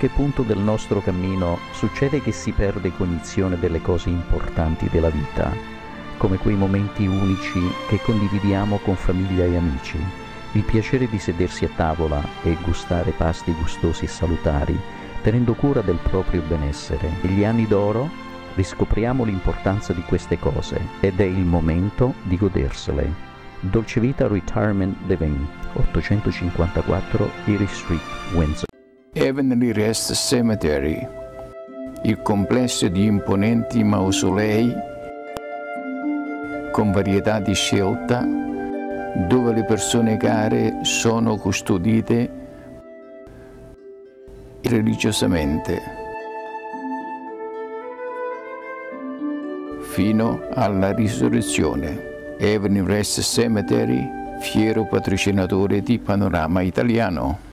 Qualche punto del nostro cammino succede che si perde cognizione delle cose importanti della vita, come quei momenti unici che condividiamo con famiglia e amici, il piacere di sedersi a tavola e gustare pasti gustosi e salutari, tenendo cura del proprio benessere. Negli anni d'oro riscopriamo l'importanza di queste cose ed è il momento di godersele. Dolce Vita Retirement Living, 854 Erie Street, Windsor. Heavenly Rest Cemetery, il complesso di imponenti mausolei con varietà di scelta dove le persone care sono custodite religiosamente fino alla risurrezione. Heavenly Rest Cemetery, fiero patrocinatore di Panorama Italiano.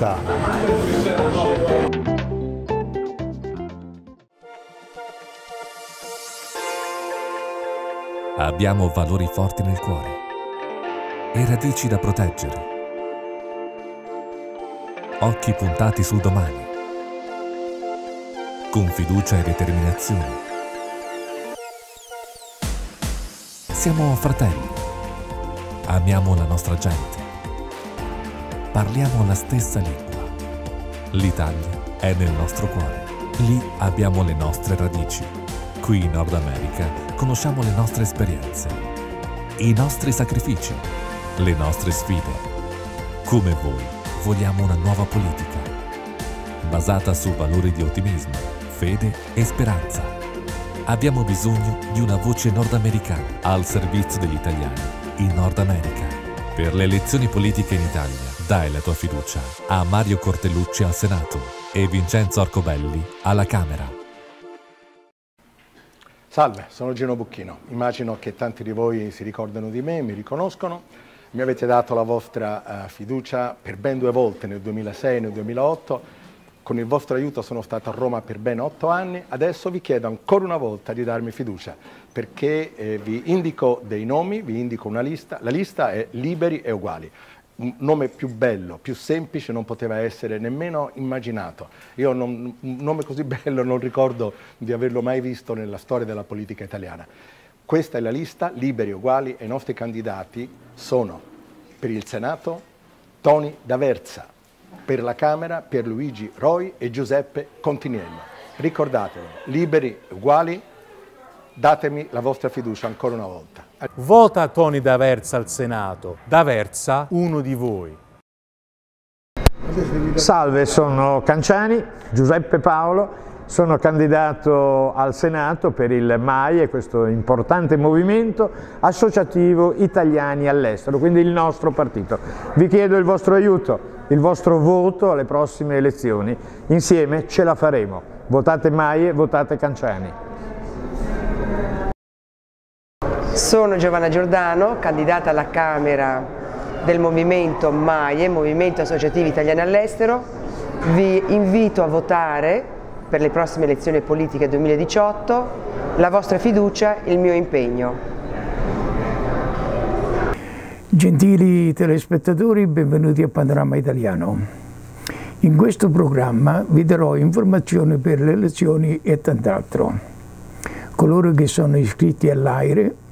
Bontà! Abbiamo valori forti nel cuore e radici da proteggere. Occhi puntati sul domani, con fiducia e determinazione. Siamo fratelli, amiamo la nostra gente parliamo la stessa lingua. L'Italia è nel nostro cuore. Lì abbiamo le nostre radici. Qui in Nord America conosciamo le nostre esperienze, i nostri sacrifici, le nostre sfide. Come voi, vogliamo una nuova politica, basata su valori di ottimismo, fede e speranza. Abbiamo bisogno di una voce nordamericana al servizio degli italiani in Nord America. Per le elezioni politiche in Italia, dai la tua fiducia a Mario Cortellucci al Senato e Vincenzo Arcobelli alla Camera. Salve, sono Gino Bucchino. Immagino che tanti di voi si ricordano di me, mi riconoscono. Mi avete dato la vostra uh, fiducia per ben due volte nel 2006 e nel 2008. Con il vostro aiuto sono stato a Roma per ben otto anni. Adesso vi chiedo ancora una volta di darmi fiducia perché eh, vi indico dei nomi, vi indico una lista. La lista è liberi e uguali un nome più bello, più semplice non poteva essere nemmeno immaginato. Io non, un nome così bello non ricordo di averlo mai visto nella storia della politica italiana. Questa è la lista, liberi uguali, e i nostri candidati sono per il Senato Toni D'Aversa, per la Camera Pierluigi Roi e Giuseppe Continiello. Ricordatelo, liberi uguali, datemi la vostra fiducia ancora una volta. Vota Toni D'Aversa al Senato. D'Aversa, uno di voi. Salve, sono Canciani, Giuseppe Paolo, sono candidato al Senato per il MAI, questo importante movimento associativo italiani all'estero, quindi il nostro partito. Vi chiedo il vostro aiuto, il vostro voto alle prossime elezioni. Insieme ce la faremo. Votate MAI, votate Canciani. Sono Giovanna Giordano, candidata alla Camera del Movimento MAIE, Movimento Associativo Italiani all'Estero. Vi invito a votare per le prossime elezioni politiche 2018 la vostra fiducia e il mio impegno. Gentili telespettatori, benvenuti a Panorama Italiano. In questo programma vi darò informazioni per le elezioni e tant'altro. Coloro che sono iscritti all'AIRE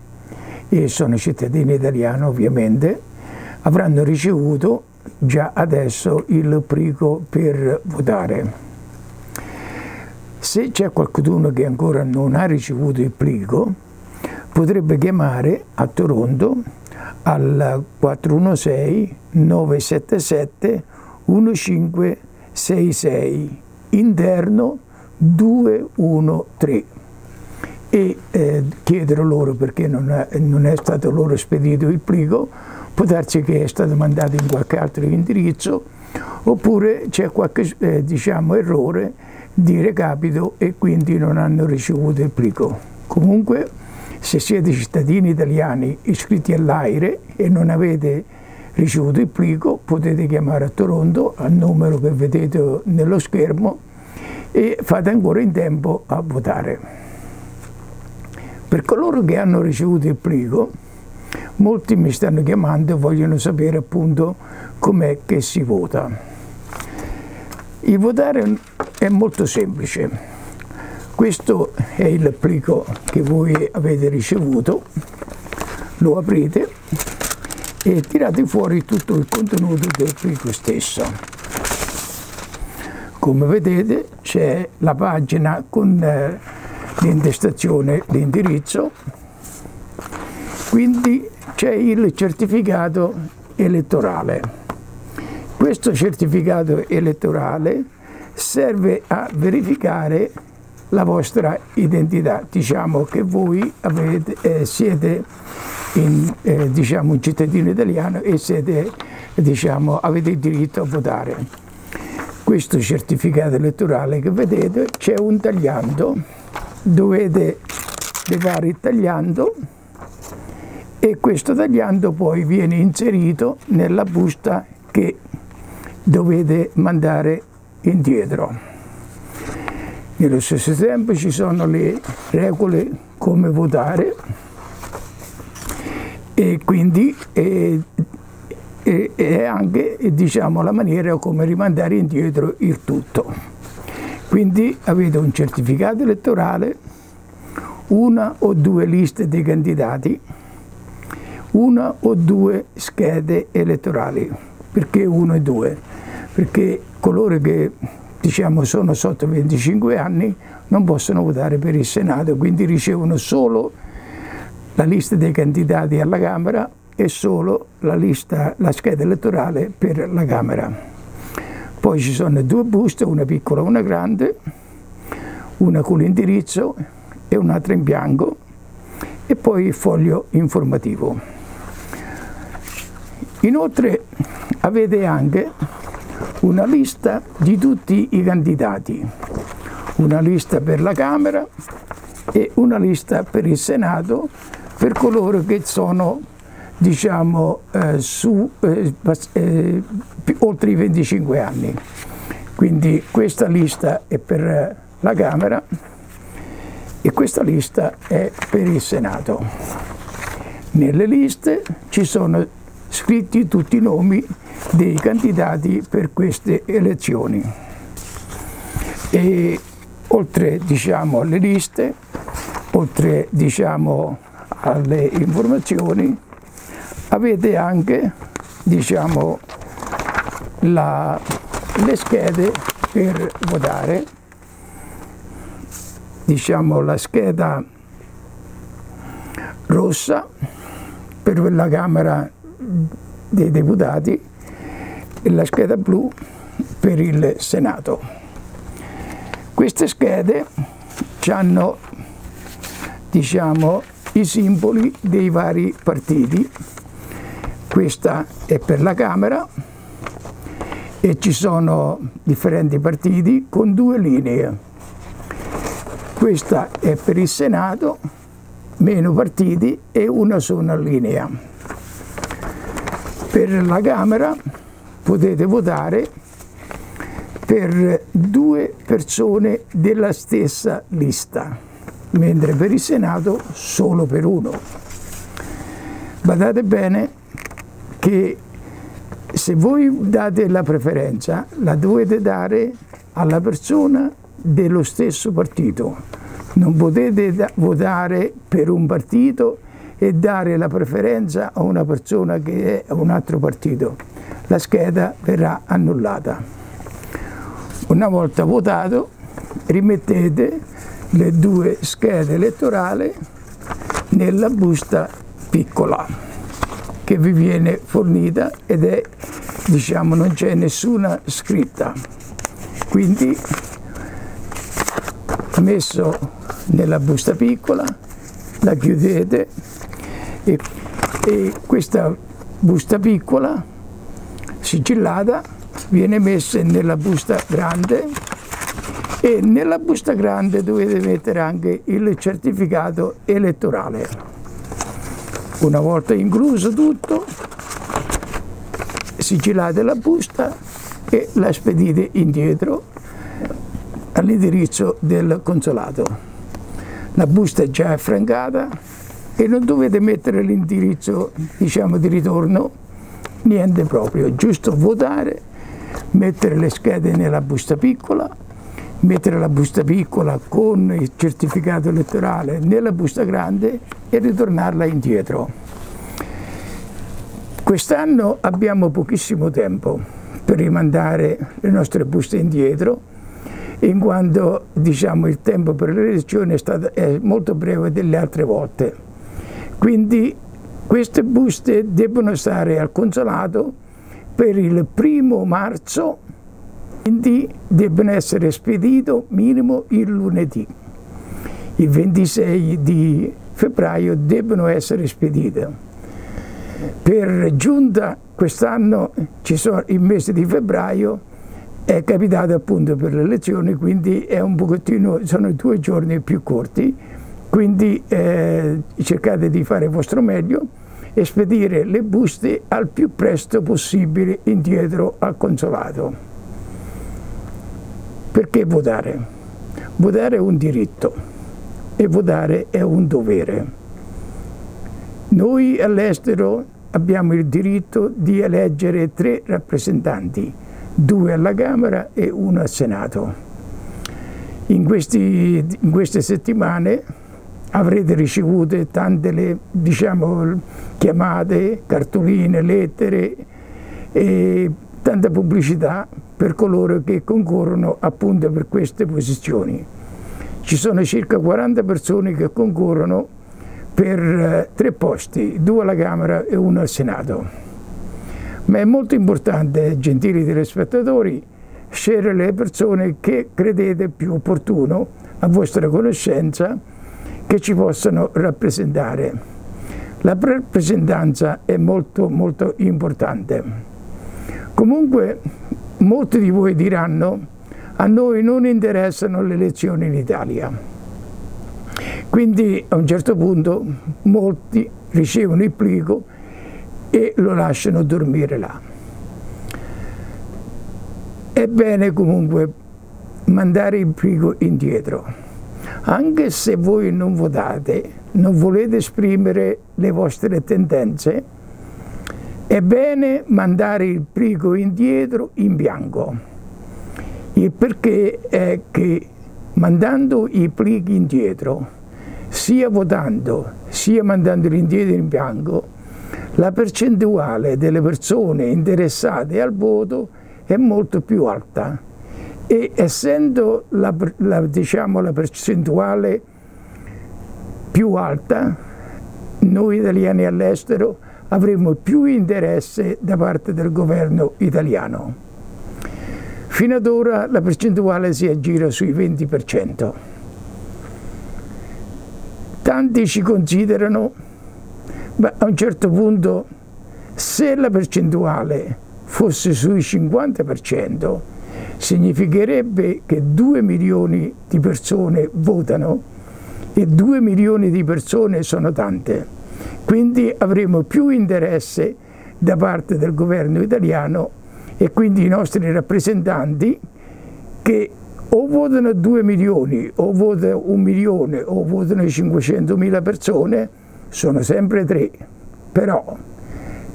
e sono cittadini italiani ovviamente, avranno ricevuto già adesso il plico per votare. Se c'è qualcuno che ancora non ha ricevuto il plico, potrebbe chiamare a Toronto al 416 977 1566 interno 213 e eh, chiedere loro perché non è, non è, stato loro spedito il plico, può darsi che è stato mandato in qualche altro indirizzo oppure c'è qualche eh, diciamo, errore di recapito e quindi non hanno ricevuto il plico. Comunque, se siete cittadini italiani iscritti all'AIRE e non avete ricevuto il plico, potete chiamare a Toronto al numero che vedete nello schermo e fate ancora in tempo a votare. Per coloro che hanno ricevuto il plico, molti mi stanno chiamando e vogliono sapere appunto com'è che si vota. Il votare è molto semplice. Questo è il plico che voi avete ricevuto, lo aprite e tirate fuori tutto il contenuto del plico stesso. Come vedete c'è la pagina con eh, l'intestazione, l'indirizzo, quindi c'è il certificato elettorale. Questo certificato elettorale serve a verificare la vostra identità, diciamo che voi avete, eh, siete in, eh, diciamo, un cittadino italiano e siete, diciamo, avete il diritto a votare. Questo certificato elettorale che vedete c'è un tagliando, dovete levare il tagliando e questo tagliando poi viene inserito nella busta che dovete mandare indietro. Nello stesso tempo ci sono le regole come votare e quindi è, è, è anche diciamo, la maniera come rimandare indietro il tutto. Quindi avete un certificato elettorale, una o due liste dei candidati, una o due schede elettorali. Perché uno e due? Perché coloro che diciamo, sono sotto i 25 anni non possono votare per il Senato, quindi ricevono solo la lista dei candidati alla Camera e solo la, lista, la scheda elettorale per la Camera. Poi ci sono due buste, una piccola e una grande, una con l'indirizzo e un'altra in bianco e poi il foglio informativo. Inoltre avete anche una lista di tutti i candidati, una lista per la Camera e una lista per il Senato per coloro che sono diciamo eh, su eh, eh, oltre i 25 anni. Quindi questa lista è per la Camera e questa lista è per il Senato. Nelle liste ci sono scritti tutti i nomi dei candidati per queste elezioni. E oltre diciamo, alle liste, oltre diciamo, alle informazioni, avete anche diciamo, la, le schede per votare, diciamo la scheda rossa per la Camera dei Deputati e la scheda blu per il Senato. Queste schede hanno diciamo, i simboli dei vari partiti. Questa è per la Camera e ci sono differenti partiti con due linee. Questa è per il Senato, meno partiti e una sola linea. Per la Camera potete votare per due persone della stessa lista, mentre per il Senato solo per uno. Badate bene che se voi date la preferenza la dovete dare alla persona dello stesso partito. Non potete votare per un partito e dare la preferenza a una persona che è un altro partito la scheda verrà annullata. Una volta votato rimettete le due schede elettorali nella busta piccola che vi viene fornita ed è diciamo non c'è nessuna scritta quindi messo nella busta piccola la chiudete e, e questa busta piccola sigillata viene messa nella busta grande e nella busta grande dovete mettere anche il certificato elettorale. Una volta incluso tutto, sigillate la busta e la spedite indietro all'indirizzo del consolato. La busta è già affrancata e non dovete mettere l'indirizzo diciamo, di ritorno, niente proprio, giusto votare, mettere le schede nella busta piccola, mettere la busta piccola con il certificato elettorale nella busta grande e ritornarla indietro. Quest'anno abbiamo pochissimo tempo per rimandare le nostre buste indietro, in quanto diciamo, il tempo per le elezioni è, stato, è molto breve delle altre volte. Quindi queste buste devono stare al consolato per il primo marzo, quindi devono essere spedite minimo il lunedì. Il 26 di febbraio devono essere spedite. Per giunta quest'anno il mese di febbraio è capitato appunto per le elezioni, quindi è un pochettino, sono due giorni più corti quindi eh, cercate di fare il vostro meglio e spedire le buste al più presto possibile indietro al consolato. Perché votare? Votare è un diritto e votare è un dovere. Noi all'estero abbiamo il diritto di eleggere tre rappresentanti, due alla Camera e uno al Senato. In, questi, in queste settimane avrete ricevuto tante le, diciamo, chiamate, cartoline, lettere e tanta pubblicità per coloro che concorrono appunto per queste posizioni. Ci sono circa 40 persone che concorrono per eh, tre posti, due alla Camera e uno al Senato. Ma è molto importante, gentili telespettatori, scegliere le persone che credete più opportuno a vostra conoscenza che ci possano rappresentare. La rappresentanza è molto molto importante. Comunque molti di voi diranno a noi non interessano le elezioni in Italia. Quindi a un certo punto molti ricevono il plico e lo lasciano dormire là. È bene comunque mandare il plico indietro anche se voi non votate, non volete esprimere le vostre tendenze, è bene mandare il plico indietro in bianco. Il perché è che mandando i plichi indietro, sia votando sia mandandoli indietro in bianco, la percentuale delle persone interessate al voto è molto più alta e essendo la, la, diciamo, la percentuale più alta, noi italiani all'estero avremo più interesse da parte del governo italiano. Fino ad ora la percentuale si aggira sui 20%. Tanti ci considerano, ma a un certo punto, se la percentuale fosse sui 50%, significherebbe che 2 milioni di persone votano e 2 milioni di persone sono tante. Quindi avremo più interesse da parte del governo italiano e quindi i nostri rappresentanti che o votano 2 milioni o votano un milione o votano 500 mila persone, sono sempre tre. Però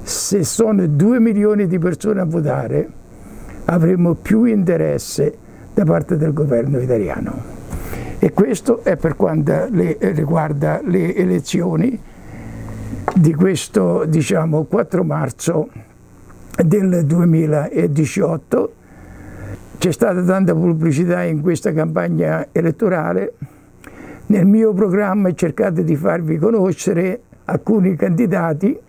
se sono 2 milioni di persone a votare, avremo più interesse da parte del governo italiano. E questo è per quanto le, riguarda le elezioni di questo diciamo, 4 marzo del 2018. C'è stata tanta pubblicità in questa campagna elettorale. Nel mio programma ho cercato di farvi conoscere alcuni candidati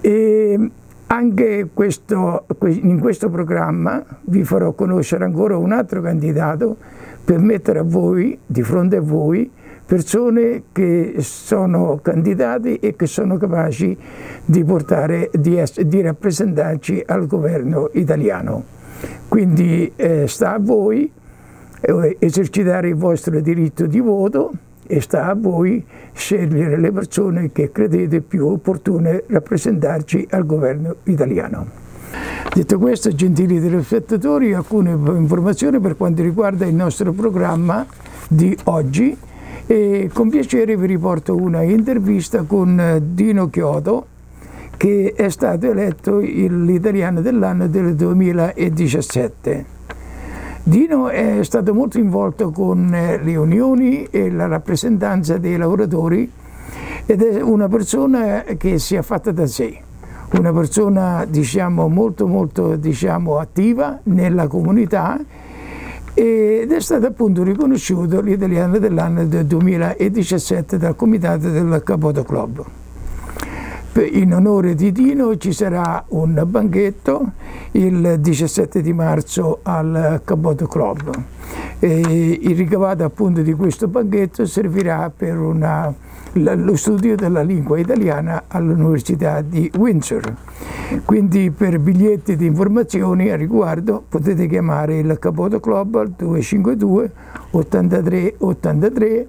e anche questo, in questo programma vi farò conoscere ancora un altro candidato per mettere a voi, di fronte a voi, persone che sono candidati e che sono capaci di, portare, di, di rappresentarci al governo italiano. Quindi eh, sta a voi eh, esercitare il vostro diritto di voto e sta a voi scegliere le persone che credete più opportune rappresentarci al governo italiano. Detto questo, gentili telespettatori, alcune informazioni per quanto riguarda il nostro programma di oggi e con piacere vi riporto una intervista con Dino Chiodo che è stato eletto l'italiano dell'anno del 2017. Dino è stato molto involto con le unioni e la rappresentanza dei lavoratori ed è una persona che si è fatta da sé una persona diciamo, molto molto diciamo, attiva nella comunità ed è stato appunto riconosciuto l'italiano dell'anno del 2017 dal comitato del Capoto Club. In onore di Dino ci sarà un banchetto il 17 di marzo al Capoto Club. E il ricavato appunto di questo banchetto servirà per una lo studio della lingua italiana all'Università di Windsor. Quindi per biglietti di informazioni a riguardo potete chiamare il Capoto Club al 252 83 83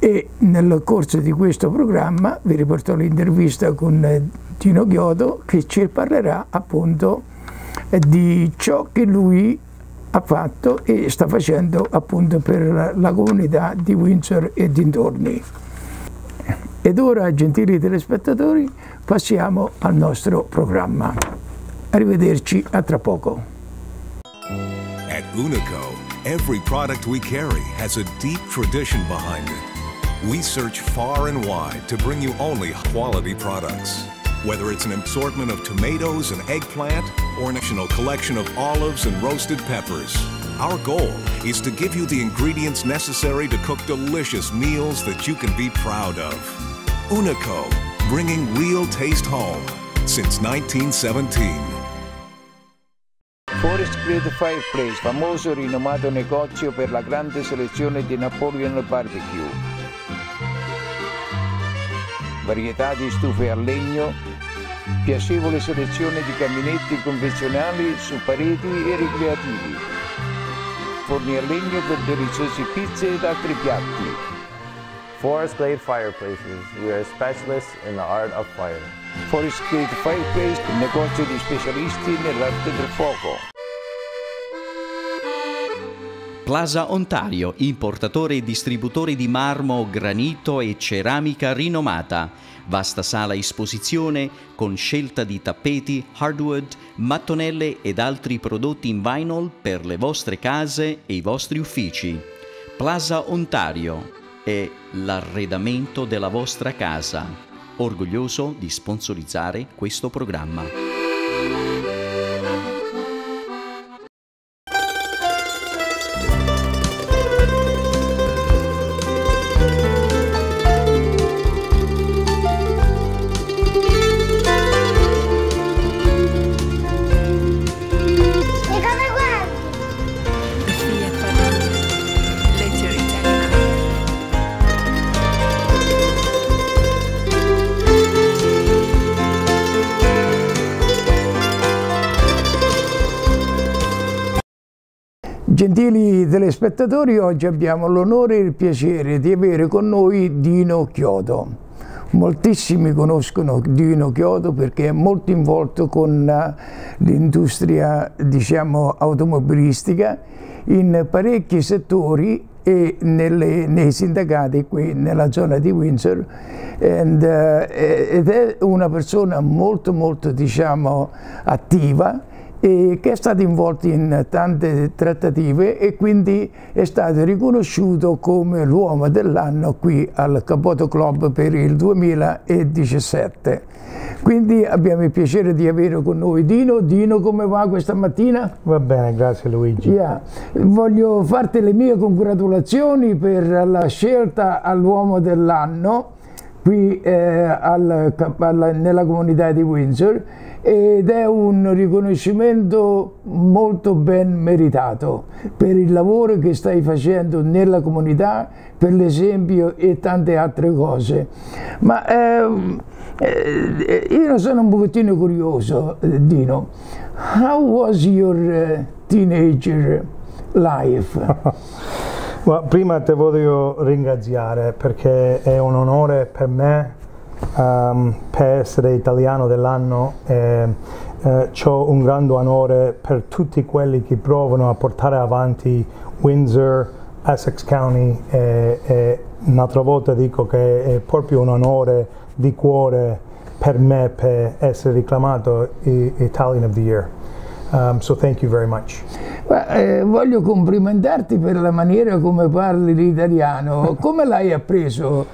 e nel corso di questo programma vi riporto l'intervista con Tino Chiodo che ci parlerà appunto di ciò che lui ha fatto e sta facendo appunto per la comunità di Windsor e dintorni. Ed ora, gentili telespettatori, passiamo al nostro programma. Arrivederci, a tra poco. At Unico, every product we carry has a deep tradition behind it. We search far and wide to bring you only quality products. Whether it's an assortment of tomatoes and eggplant or a national collection of olives and roasted peppers, our goal is to give you the ingredients necessary to cook delicious meals that you can be proud of. Unico, bringing real taste home since 1917. Forest Grade Fireplace, famoso rinomato negozio per la grande selezione di Napoleon Barbecue. Varietà di stufe a legno, piacevole selezione di caminetti convenzionali su pareti e ricreativi. Forni a legno per deliziosi pizze ed altri piatti. Forest Glade Fireplaces. We are specialists in the art of fire. Forest Glade Fireplace, negozio di specialisti nell'arte del fuoco. Plaza Ontario, importatore e distributore di marmo, granito e ceramica rinomata. Vasta sala esposizione con scelta di tappeti, hardwood, mattonelle ed altri prodotti in vinyl per le vostre case e i vostri uffici. Plaza Ontario, è l'arredamento della vostra casa. Orgoglioso di sponsorizzare questo programma. Gentili telespettatori, oggi abbiamo l'onore e il piacere di avere con noi Dino Chiodo. Moltissimi conoscono Dino Chiodo perché è molto involto con l'industria diciamo, automobilistica in parecchi settori e nelle, nei sindacati qui nella zona di Windsor And, uh, ed è una persona molto molto diciamo, attiva che è stato involto in tante trattative e quindi è stato riconosciuto come l'uomo dell'anno qui al Capoto Club per il 2017. Quindi abbiamo il piacere di avere con noi Dino. Dino, come va questa mattina? Va bene, grazie Luigi. Yeah. Voglio farti le mie congratulazioni per la scelta all'uomo dell'anno qui eh, al, al, nella comunità di Windsor ed è un riconoscimento molto ben meritato per il lavoro che stai facendo nella comunità, per l'esempio e tante altre cose. Ma eh, eh, io sono un pochettino curioso, eh, Dino. How was your uh, teenager well, prima ti voglio ringraziare perché è un onore per me um, per essere italiano dell'anno. E, eh, ho un grande onore per tutti quelli che provano a portare avanti Windsor, Essex County e, e un'altra volta dico che è proprio un onore di cuore per me per essere reclamato Italian of the Year. Um, so thank you very much. Eh, voglio complimentarti per la maniera come parli l'italiano. Come l'hai appreso,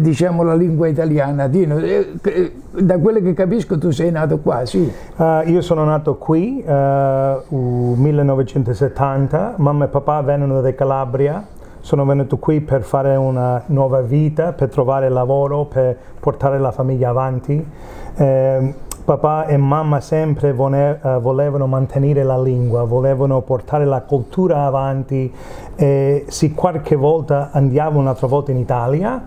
diciamo, la lingua italiana? Dino, eh, da quello che capisco tu sei nato qua, sì? Uh, io sono nato qui nel uh, 1970, mamma e papà vennero da Calabria sono venuto qui per fare una nuova vita, per trovare lavoro, per portare la famiglia avanti. Eh, papà e mamma sempre uh, volevano mantenere la lingua, volevano portare la cultura avanti e se qualche volta andiamo un'altra volta in Italia,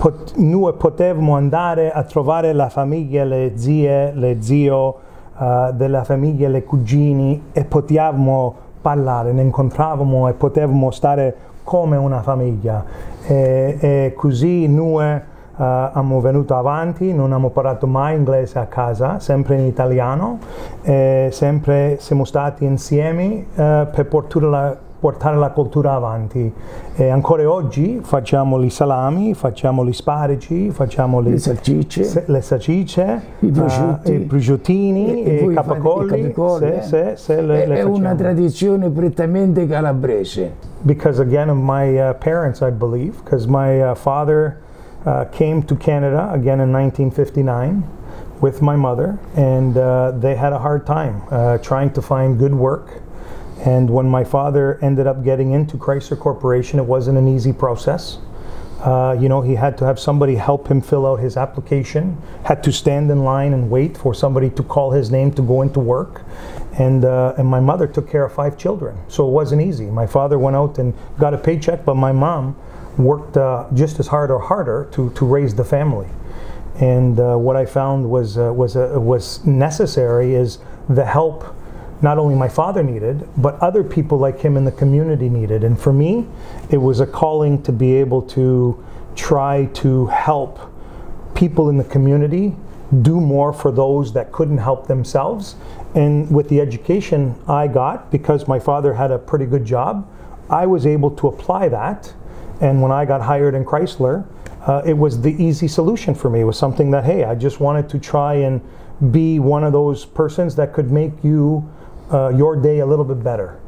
pot noi potevamo andare a trovare la famiglia, le zie, le zio uh, della famiglia, le cugini e potevamo parlare, ne incontravamo e potevamo stare come una famiglia. E, e così noi uh, abbiamo venuto avanti, non abbiamo parlato mai inglese a casa, sempre in italiano, sempre siamo stati insieme uh, per portare la, portare la, cultura avanti. E ancora oggi facciamo i salami, facciamo gli sparici, facciamo le, le salsicce, se, le salsicce i, prosciutti, uh, i prosciuttini, e, i capacolli. Se, se, se le, è, le è una tradizione prettamente calabrese. because again of my uh, parents, I believe, because my uh, father uh, came to Canada again in 1959 with my mother, and uh, they had a hard time uh, trying to find good work. And when my father ended up getting into Chrysler Corporation, it wasn't an easy process. Uh, you know, he had to have somebody help him fill out his application, had to stand in line and wait for somebody to call his name to go into work. And, uh, and my mother took care of five children, so it wasn't easy. My father went out and got a paycheck, but my mom worked uh, just as hard or harder to, to raise the family. And uh, what I found was, uh, was, uh, was necessary is the help not only my father needed, but other people like him in the community needed. And for me, it was a calling to be able to try to help people in the community do more for those that couldn't help themselves. And with the education I got, because my father had a pretty good job, I was able to apply that. And when I got hired in Chrysler, uh, it was the easy solution for me. It was something that, hey, I just wanted to try and be one of those persons that could make you uh, your day a little bit better.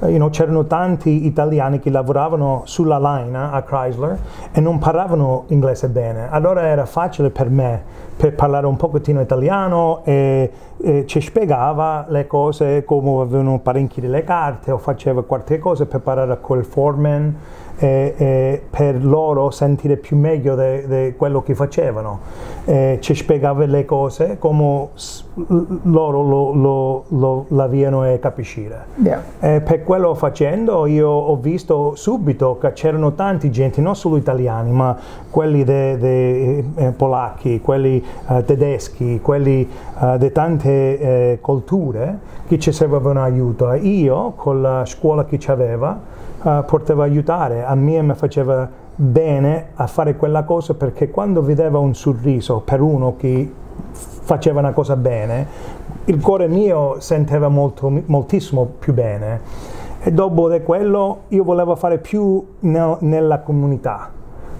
Uh, you know, c'erano tanti italiani che lavoravano sulla line a Chrysler e non parlavano inglese bene, allora era facile per me per parlare un pochettino italiano e, e ci spiegava le cose come avevano parecchi le carte o faceva qualche cosa per parlare col foreman e, e per loro sentire più meglio di quello che facevano. E ci spiegava le cose come loro lo, lo, lo l'avevano e capire. Yeah. E per quello facendo io ho visto subito che c'erano tanti gente, non solo italiani, ma quelli dei eh, polacchi, quelli eh, tedeschi, quelli eh, di tante eh, culture che ci servevano aiuto. Io con la scuola che c'aveva uh, poteva aiutare, a me mi faceva bene a fare quella cosa perché quando vedeva un sorriso per uno che faceva una cosa bene, il cuore mio sentiva molto, moltissimo più bene. E dopo di quello io volevo fare più ne nella comunità,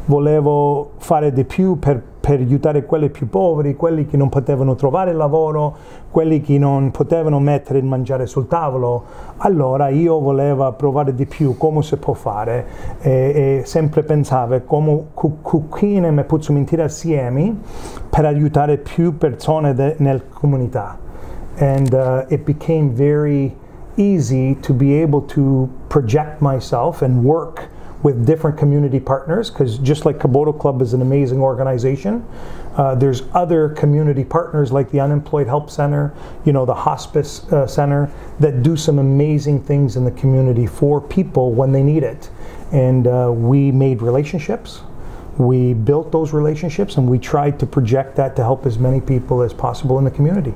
volevo fare di più per per aiutare quelli più poveri, quelli che non potevano trovare lavoro, quelli che non potevano mettere il mangiare sul tavolo. Allora io volevo provare di più come si può fare e, e sempre pensavo come cucine mi possiamo mettere assieme per aiutare più persone nella comunità. And uh, it became very easy to be able to project myself and work with different community partners because just like Kaboto Club is an amazing organization, uh, there's other community partners like the Unemployed Help Center, you know, the Hospice uh, Center that do some amazing things in the community for people when they need it. And uh, we made relationships. We built those relationships and we tried to project that to help as many people as possible in the community.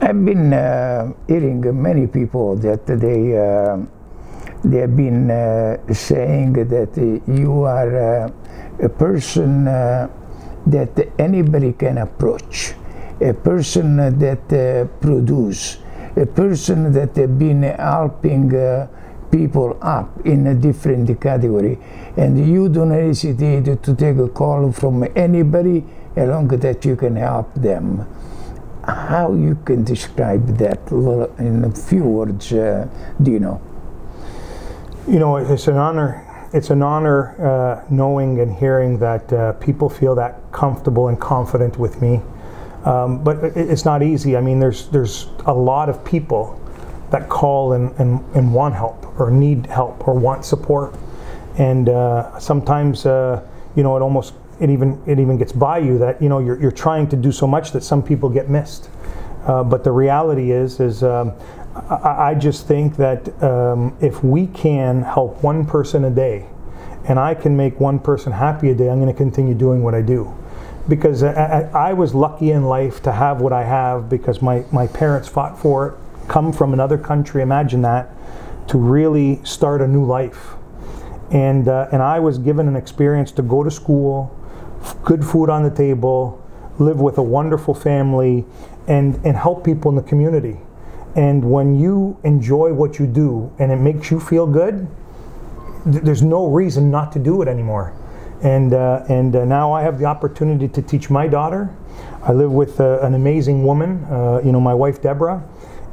I've been uh, hearing many people that they uh, they have been uh, saying that uh, you are uh, a person uh, that anybody can approach, a person that uh, produce, a person that have been helping uh, people up in a different category, and you don't hesitate to take a call from anybody along that you can help them. How you can describe that in a few words, Dino? You know, it's an honor. It's an honor uh, knowing and hearing that uh, people feel that comfortable and confident with me. Um, but it, it's not easy. I mean, there's there's a lot of people that call and, and, and want help or need help or want support, and uh, sometimes uh, you know it almost it even it even gets by you that you know you're you're trying to do so much that some people get missed. Uh, but the reality is is um, I, I just think that um, if we can help one person a day, and I can make one person happy a day, I'm going to continue doing what I do. Because I, I, was lucky in life to have what I have because my, my parents fought for it, come from another country, imagine that, to really start a new life. And, uh, and I was given an experience to go to school, good food on the table, live with a wonderful family, and, and help people in the community. And when you enjoy what you do and it makes you feel good, th- there's no reason not to do it anymore. And, uh, and uh, now I have the opportunity to teach my daughter. I live with uh, an amazing woman, uh, you know, my wife Deborah,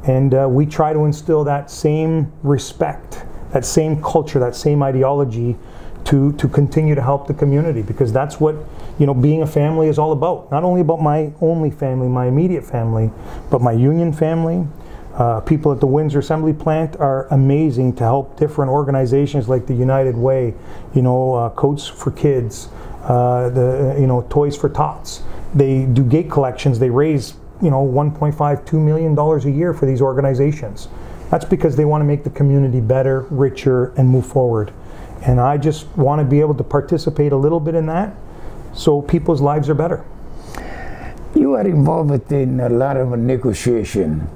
and uh, we try to instill that same respect, that same culture, that same ideology to, to continue to help the community because that's what you know being a family is all about. Not only about my only family, my immediate family, but my union family, uh, people at the Windsor Assembly Plant are amazing to help different organizations like the United Way, you know, uh, Coats for Kids, uh, the you know Toys for Tots. They do gate collections. They raise you know 1.5 2 million dollars a year for these organizations. That's because they want to make the community better, richer, and move forward. And I just want to be able to participate a little bit in that, so people's lives are better. You are involved in a lot of negotiation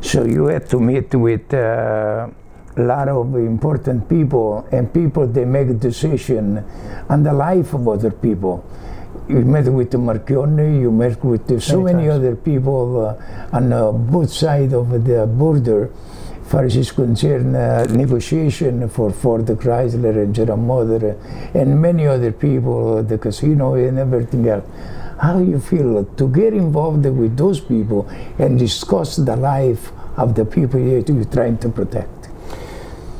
so you had to meet with uh, a lot of important people and people they make decision on the life of other people. You met with Marchionni, you met with so many, many other people uh, on uh, both sides of the border. Far as is concerned uh, negotiation for Ford Chrysler and General Motors and many other people, the casino and everything else how do you feel to get involved with those people and discuss the life of the people you're trying to protect?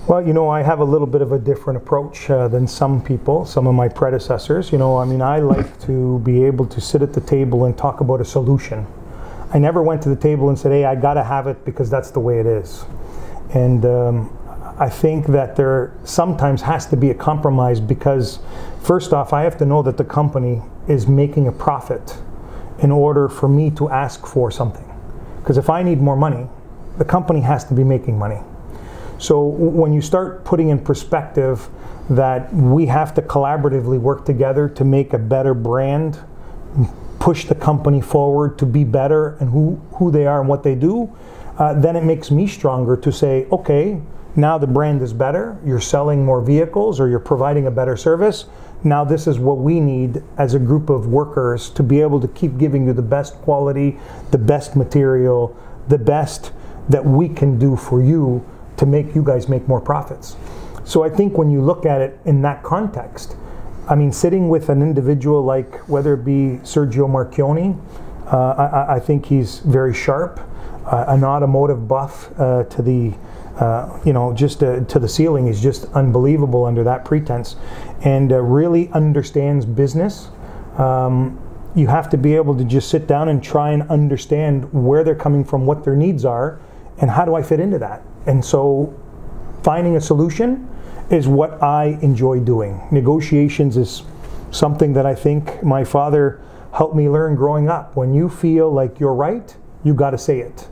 Well, you know, I have a little bit of a different approach uh, than some people, some of my predecessors. You know, I mean, I like to be able to sit at the table and talk about a solution. I never went to the table and said, hey, I got to have it because that's the way it is. And um, I think that there sometimes has to be a compromise because, first off, I have to know that the company is making a profit in order for me to ask for something. Because if I need more money, the company has to be making money. So when you start putting in perspective that we have to collaboratively work together to make a better brand, push the company forward to be better and who, who they are and what they do, uh, then it makes me stronger to say, okay, now the brand is better, you're selling more vehicles or you're providing a better service now this is what we need as a group of workers to be able to keep giving you the best quality, the best material, the best that we can do for you to make you guys make more profits. So I think when you look at it in that context, I mean, sitting with an individual like whether it be Sergio Marchionni, uh, I, I, think he's very sharp, uh, an automotive buff uh, to the uh, you know, just uh, to the ceiling is just unbelievable under that pretense, and uh, really understands business. Um, you have to be able to just sit down and try and understand where they're coming from, what their needs are, and how do I fit into that. And so, finding a solution is what I enjoy doing. Negotiations is something that I think my father helped me learn growing up. When you feel like you're right, you got to say it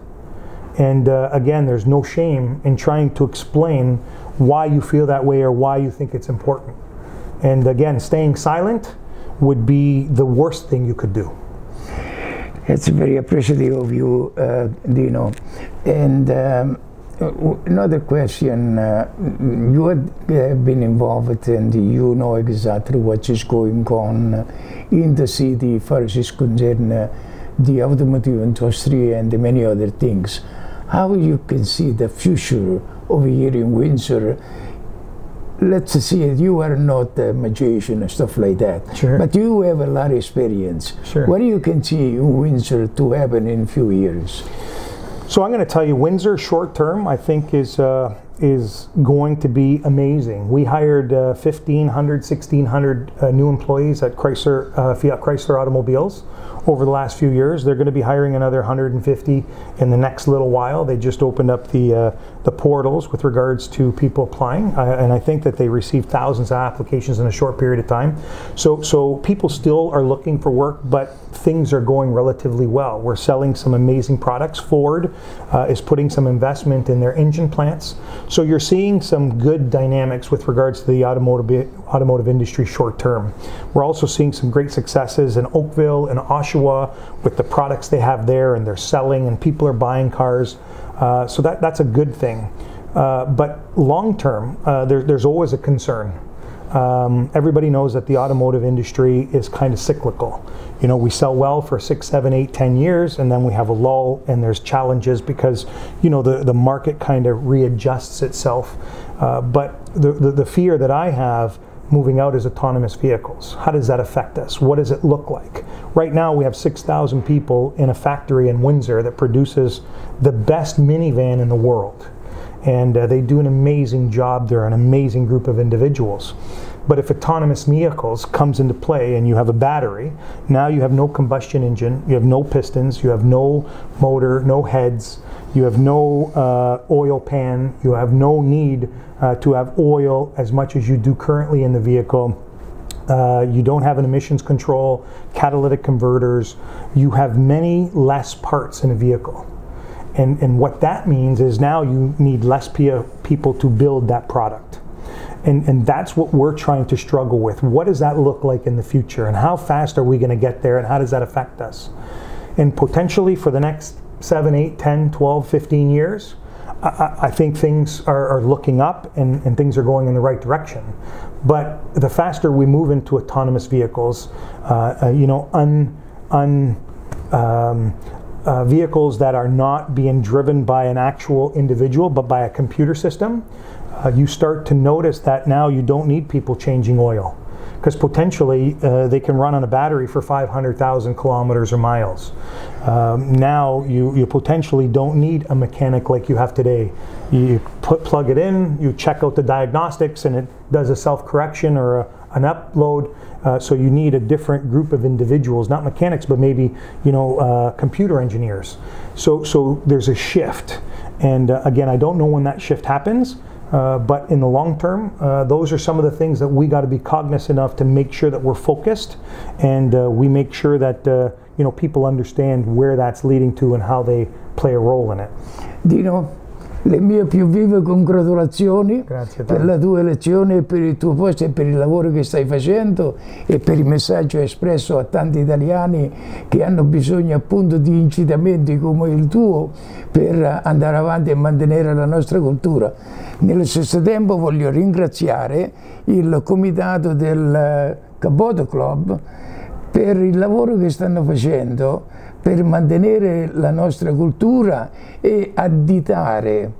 and uh, again, there's no shame in trying to explain why you feel that way or why you think it's important. And again, staying silent would be the worst thing you could do. It's very appreciative of you, uh, Dino. And um, uh, another question. Uh, you have been involved and you know exactly what is going on in the city far as is concerned uh, the automotive industry and many other things. How you can see the future over here in Windsor? Let's see, you are not a magician and stuff like that, Sure. but you have a lot of experience. Sure. What do you can see in Windsor to happen in a few years? So I'm going to tell you, Windsor short term, I think is uh, is going to be amazing. We hired uh, 1,500, 1,600 uh, new employees at Chrysler, uh, Fiat Chrysler Automobiles over the last few years. They're going to be hiring another 150 in the next little while. They just opened up the uh, the portals with regards to people applying, uh, and I think that they received thousands of applications in a short period of time. So so people still are looking for work, but things are going relatively well. We're selling some amazing products. Ford uh, is putting some investment in their engine plants. So you're seeing some good dynamics with regards to the automotive automotive industry short term. We're also seeing some great successes in Oakville and Oshawa with the products they have there, and they're selling, and people are buying cars. Uh, so that that's a good thing. Uh, but long term, uh, there, there's always a concern. Um, everybody knows that the automotive industry is kind of cyclical. You know, we sell well for six, seven, eight, ten years, and then we have a lull, and there's challenges because, you know, the, the market kind of readjusts itself. Uh, but the, the, the fear that I have moving out is autonomous vehicles. How does that affect us? What does it look like? Right now, we have 6,000 people in a factory in Windsor that produces the best minivan in the world and uh, they do an amazing job. They're an amazing group of individuals. But if autonomous vehicles comes into play and you have a battery, now you have no combustion engine, you have no pistons, you have no motor, no heads, you have no uh, oil pan, you have no need uh, to have oil as much as you do currently in the vehicle. Uh, you don't have an emissions control, catalytic converters. You have many less parts in a vehicle. And, and what that means is now you need less pe- people to build that product. And, and that's what we're trying to struggle with. What does that look like in the future? And how fast are we going to get there? And how does that affect us? And potentially for the next 7, 8, 10, 12, 15 years, I- I, think things are, are looking up and, and things are going in the right direction. But the faster we move into autonomous vehicles, uh, uh, you know, un, un, um, uh, vehicles that are not being driven by an actual individual but by a computer system, uh, you start to notice that now you don't need people changing oil because potentially uh, they can run on a battery for 500,000 kilometers or miles. Um, now you, you potentially don't need a mechanic like you have today. You put, plug it in, you check out the diagnostics, and it does a self correction or a, an upload. Uh, so you need a different group of individuals, not mechanics, but maybe you know uh, computer engineers. So so there's a shift, and uh, again, I don't know when that shift happens. Uh, but in the long term, uh, those are some of the things that we got to be cognizant of to make sure that we're focused, and uh, we make sure that uh, you know people understand where that's leading to and how they play a role in it. Dino, le mie più vive congratulazioni per la tua elezione, per il tuo posto e per il lavoro che stai facendo e per il messaggio espresso a tanti italiani che hanno bisogno appunto di incitamenti come il tuo per andare avanti e mantenere la nostra cultura. Nello stesso tempo voglio ringraziare il comitato del Caboto Club per il lavoro che stanno facendo per mantenere la nostra cultura e additare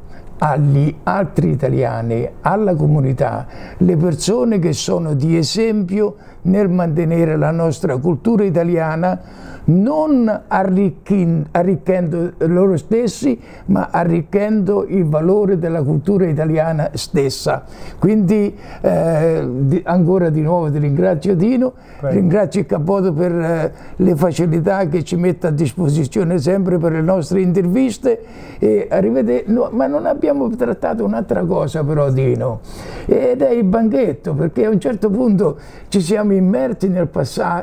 agli altri italiani, alla comunità, le persone che sono di esempio nel mantenere la nostra cultura italiana non arricchendo loro stessi, ma arricchendo il valore della cultura italiana stessa. Quindi eh, di- ancora di nuovo ti ringrazio Dino, Prego. ringrazio il Capoto per eh, le facilità che ci mette a disposizione sempre per le nostre interviste e arrivederci. No, ma non abbiamo trattato un'altra cosa però Dino, ed è il banchetto, perché a un certo punto ci siamo immersi nel,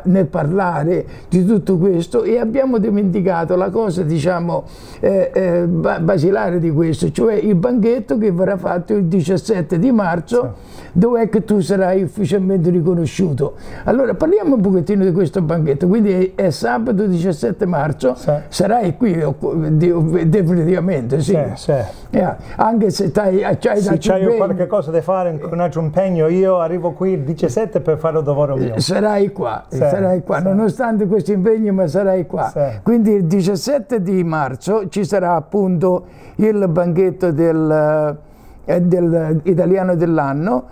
nel parlare di tutto questo e abbiamo dimenticato la cosa diciamo eh, eh, ba- basilare di questo, cioè il banchetto che verrà fatto il 17 di marzo dove è che tu sarai ufficialmente riconosciuto. Allora parliamo un pochettino di questo banchetto, quindi è, è sabato 17 marzo, sarai qui eh, definitivamente, sì. Sì, sì. Yeah. anche se hai, hai se c'hai qualche cosa da fare, un altro impegno, io arrivo qui il 17 per fare il lavoro mio. Sarai qua, sì, sarai qua, sì. nonostante questo impegno, ma sarai qua. Sì. Quindi il 17 di marzo ci sarà appunto il banchetto del, eh, del italiano dell'anno,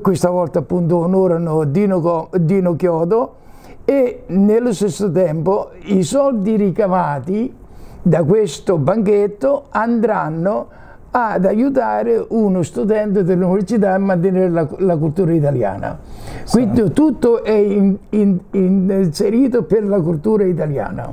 questa volta appunto onorano Dino, Dino Chiodo e nello stesso tempo i soldi ricavati da questo banchetto andranno ad aiutare uno studente dell'università a mantenere la, la cultura italiana. Quindi sì. tutto è in, in, inserito per la cultura italiana.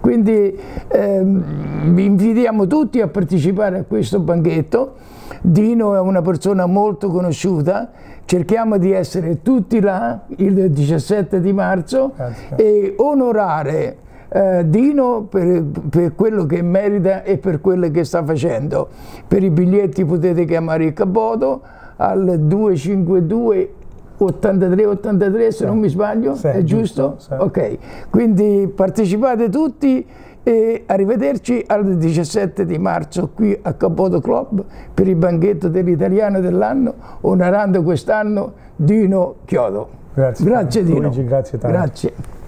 Quindi ehm, vi invitiamo tutti a partecipare a questo banchetto. Dino è una persona molto conosciuta, cerchiamo di essere tutti là il 17 di marzo Grazie. e onorare eh, Dino per, per, quello che merita e per quello che sta facendo. Per i biglietti potete chiamare il Capoto al 252 83 83 se sì. non mi sbaglio, sì, è giusto? giusto? Sì. Ok, quindi partecipate tutti e arrivederci al 17 di marzo qui a Capoto Club per il banchetto dell'italiano dell'anno onorando quest'anno Dino Chiodo. Grazie, grazie Dino. Luigi, grazie tanto. Grazie.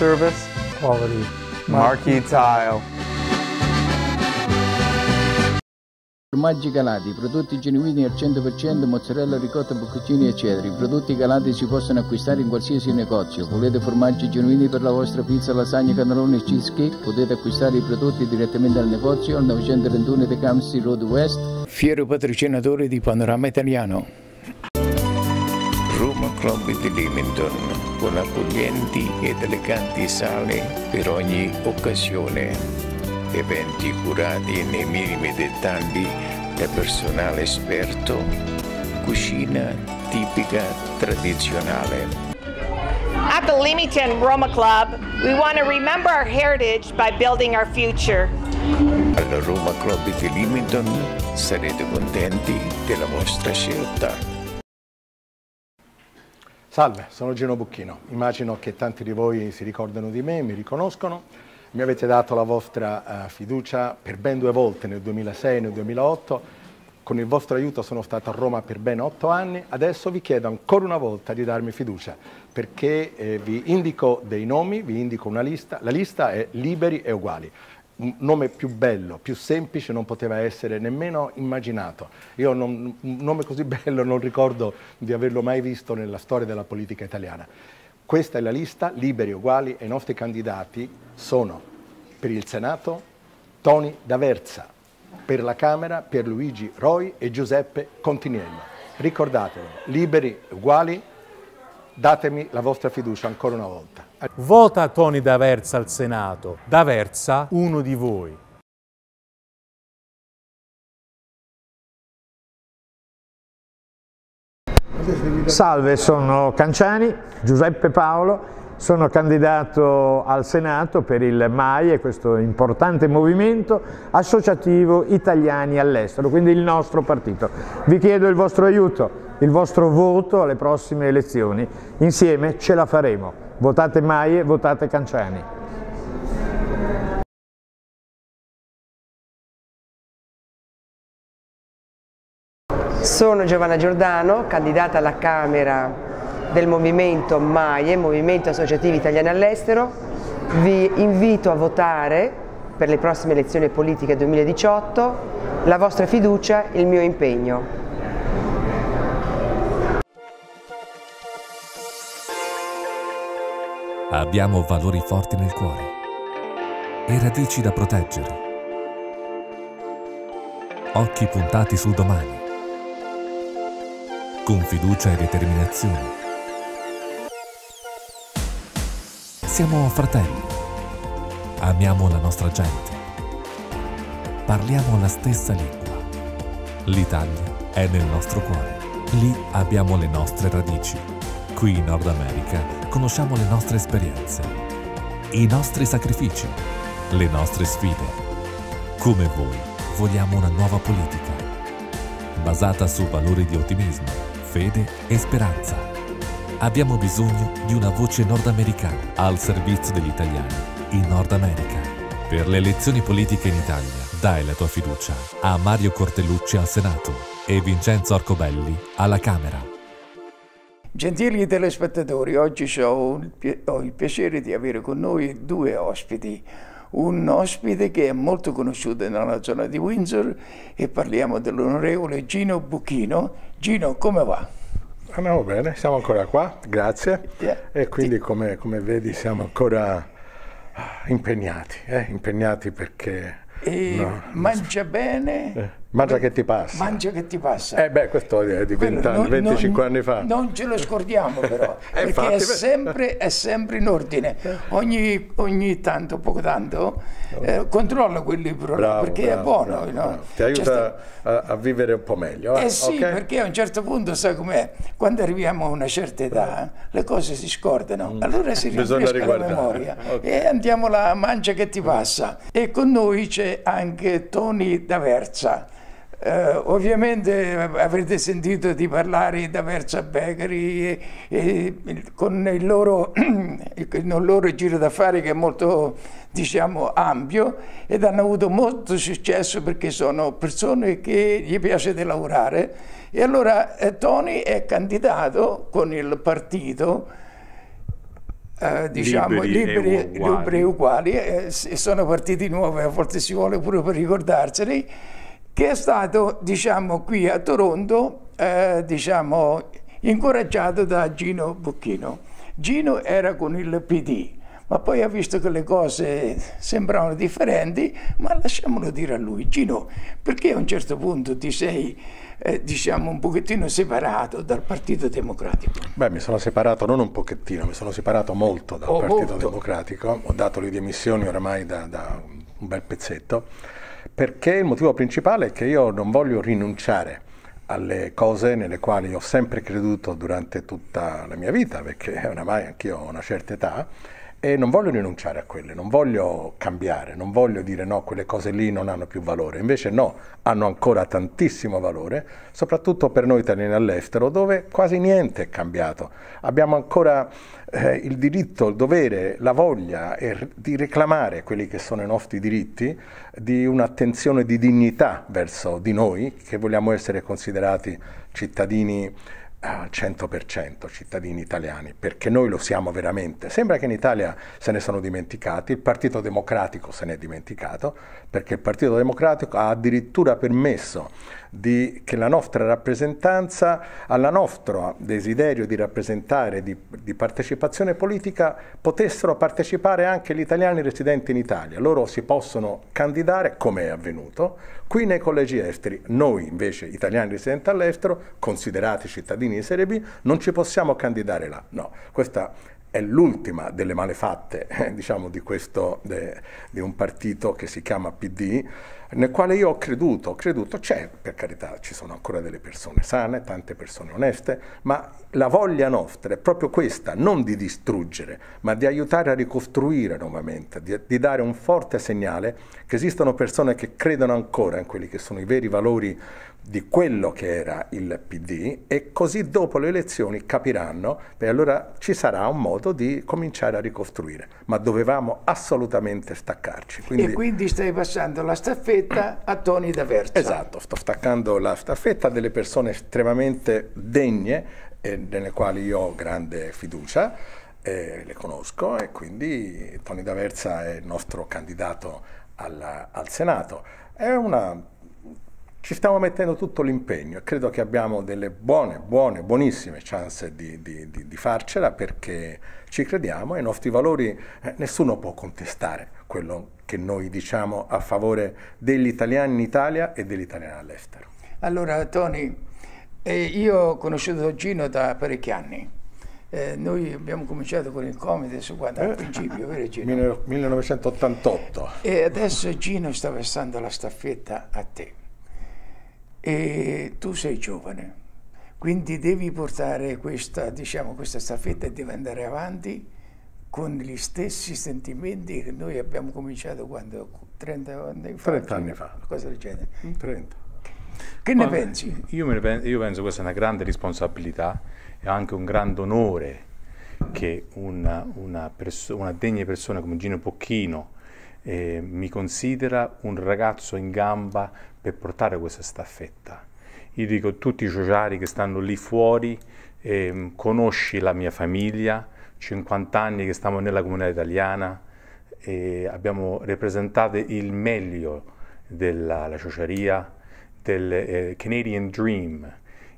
Service, quality, marquee tile. Formaggi calati, prodotti genuini al 100%, mozzarella, ricotta, bocconcini eccetera. I prodotti calati si possono acquistare in qualsiasi negozio. Volete formaggi genuini per la vostra pizza, lasagna, cannelloni e cheesecake? Potete acquistare i prodotti direttamente al negozio al 931 The Camsi Road West. Fiero patrocinatore di Panorama Italiano. Roma Club di Leamington, con accoglienti ed eleganti sale per ogni occasione. Eventi curati nei minimi dettagli da personale esperto, cucina tipica tradizionale. At the Leamington Roma Club, we want to remember our heritage by building our future. Al Roma Club di Leamington sarete contenti della vostra scelta. Salve, sono Gino Bucchino. Immagino che tanti di voi si ricordano di me, mi riconoscono. Mi avete dato la vostra uh, fiducia per ben due volte nel 2006 e nel 2008. Con il vostro aiuto sono stato a Roma per ben otto anni. Adesso vi chiedo ancora una volta di darmi fiducia perché eh, vi indico dei nomi, vi indico una lista. La lista è liberi e uguali un nome più bello, più semplice non poteva essere nemmeno immaginato. Io non, un nome così bello non ricordo di averlo mai visto nella storia della politica italiana. Questa è la lista, liberi uguali, e i nostri candidati sono per il Senato Toni D'Aversa, per la Camera Pierluigi Roi e Giuseppe Continiello. Ricordatelo, liberi uguali, datemi la vostra fiducia ancora una volta. Vota Toni D'Aversa al Senato. D'Aversa, uno di voi. Salve, sono Canciani, Giuseppe Paolo, sono candidato al Senato per il MAI, questo importante movimento associativo italiani all'estero, quindi il nostro partito. Vi chiedo il vostro aiuto, il vostro voto alle prossime elezioni. Insieme ce la faremo. Votate Maie, votate Canciani. Sono Giovanna Giordano, candidata alla Camera del movimento MAIE, Movimento Associativo Italiani all'Estero. Vi invito a votare per le prossime elezioni politiche 2018 la vostra fiducia, il mio impegno. Abbiamo valori forti nel cuore e radici da proteggere. Occhi puntati sul domani. Con fiducia e determinazione. Siamo fratelli. Amiamo la nostra gente. Parliamo la stessa lingua. L'Italia è nel nostro cuore. Lì abbiamo le nostre radici. Qui in Nord America conosciamo le nostre esperienze, i nostri sacrifici, le nostre sfide. Come voi, vogliamo una nuova politica, basata su valori di ottimismo, fede e speranza. Abbiamo bisogno di una voce nordamericana al servizio degli italiani in Nord America. Per le elezioni politiche in Italia, dai la tua fiducia a Mario Cortellucci al Senato e Vincenzo Arcobelli alla Camera. Gentili telespettatori, oggi ho il, piacere di avere con noi due ospiti. Un ospite che è molto conosciuto nella zona di Windsor e parliamo dell'onorevole Gino Bucchino. Gino, come va? Andiamo bene, siamo ancora qua, grazie. Yeah. E quindi come, come, vedi siamo ancora impegnati, eh? impegnati perché... No, mangia bene? Eh Mangia che ti passa. Mangia che ti passa. Eh beh, questo è di 20 anni, 25 non, anni fa. Non ce lo scordiamo però, perché infatti, è, sempre, è, sempre, in ordine. Ogni, ogni tanto, poco tanto, eh, controlla quel libro, bravo, perché bravo, è buono. Bravo, no? Ti aiuta a, a, vivere un po' meglio. Eh, eh sì, okay? perché a un certo punto, sai com'è, quando arriviamo a una certa età, le cose si scordano. Mm. Allora si rinfresca la memoria. Okay. E andiamo là, mangia che ti passa. E con noi c'è anche Tony D'Aversa. Eh, ovviamente avrete sentito di parlare da Versa Bakery e, e, con il loro, il loro giro d'affari che è molto diciamo ampio ed hanno avuto molto successo perché sono persone che gli piace di lavorare. E allora eh, Tony è candidato con il partito eh, diciamo liberi, liberi e uguali, liberi uguali eh, sono partiti nuovi a volte si vuole pure per ricordarseli che è stato diciamo, qui a Toronto eh, diciamo, incoraggiato da Gino Bucchino. Gino era con il PD, ma poi ha visto che le cose sembravano differenti, ma lasciamolo dire a lui, Gino, perché a un certo punto ti sei eh, diciamo un pochettino separato dal Partito Democratico? Beh, mi sono separato non un pochettino, mi sono separato molto dal oh, Partito molto. Democratico, ho dato le dimissioni oramai da, da un bel pezzetto perché il motivo principale è che io non voglio rinunciare alle cose nelle quali ho sempre creduto durante tutta la mia vita, perché oramai anch'io ho una certa età, e non voglio rinunciare a quelle, non voglio cambiare, non voglio dire no, quelle cose lì non hanno più valore, invece no, hanno ancora tantissimo valore, soprattutto per noi italiani all'estero, dove quasi niente è cambiato. Abbiamo ancora eh, il diritto, il dovere, la voglia eh, di reclamare quelli che sono i nostri diritti, di un'attenzione di dignità verso di noi, che vogliamo essere considerati cittadini al 100% cittadini italiani, perché noi lo siamo veramente. Sembra che in Italia se ne sono dimenticati, il Partito Democratico se ne è dimenticato, perché il Partito Democratico ha addirittura permesso di, che la nostra rappresentanza, al nostro desiderio di rappresentare, di, di, partecipazione politica, potessero partecipare anche gli italiani residenti in Italia. Loro si possono candidare, come è avvenuto, qui nei collegi esteri. Noi invece, italiani residenti all'estero, considerati cittadini di Serie B, non ci possiamo candidare là. No, questa è l'ultima delle malefatte, eh, diciamo, di, questo, de, di un partito che si chiama PD, nel quale io ho creduto, ho creduto, c'è per carità, ci sono ancora delle persone sane, tante persone oneste, ma la voglia nostra è proprio questa, non di distruggere, ma di aiutare a ricostruire nuovamente, di, di dare un forte segnale che esistono persone che credono ancora in quelli che sono i veri valori di quello che era il PD e così dopo le elezioni capiranno e allora ci sarà un modo di cominciare a ricostruire, ma dovevamo assolutamente staccarci. Quindi... E quindi stai passando la staffetta a Tony D'Aversa. Esatto, sto staccando la staffetta a delle persone estremamente degne e nelle quali io ho grande fiducia, eh, le conosco e quindi Tony D'Aversa è il nostro candidato al, al Senato. È una ci stiamo mettendo tutto l'impegno e credo che abbiamo delle buone, buone, buonissime chance di, di, di, di farcela perché ci crediamo e i nostri valori eh, nessuno può contestare quello che noi diciamo a favore degli italiani in Italia e degli italiani all'estero. Allora Tony, eh, io ho conosciuto Gino da parecchi anni. Eh, noi abbiamo cominciato con il Comites guarda, al eh, principio, vero Gino? 1988. E adesso Gino sta passando la staffetta a te e tu sei giovane. quindi devi portare questa, diciamo, questa staffetta e devi andare avanti con gli stessi sentimenti che noi abbiamo cominciato quando 30 anni fa. 30 anni fa. Cosa del genere. 30. Che ne pensi? Io, ne penso, io penso che questa è una grande responsabilità e anche un grande onore che una, una, perso- una degna persona come Gino Pocchino eh, mi considera un ragazzo in gamba per portare questa staffetta. Io dico a tutti i sociali che stanno lì fuori, eh, conosci la mia famiglia, 50 anni che stiamo nella comunità italiana, e abbiamo rappresentato il meglio della ciociaria, del eh, Canadian Dream,